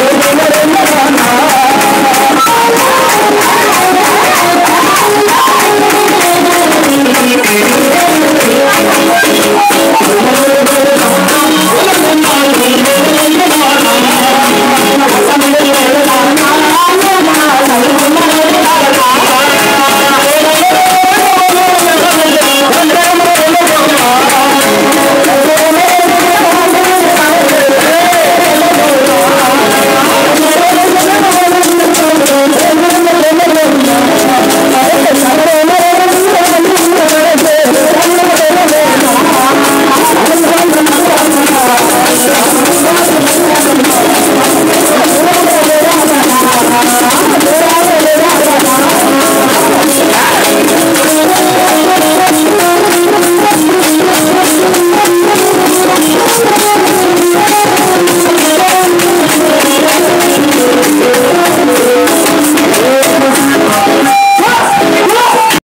I'm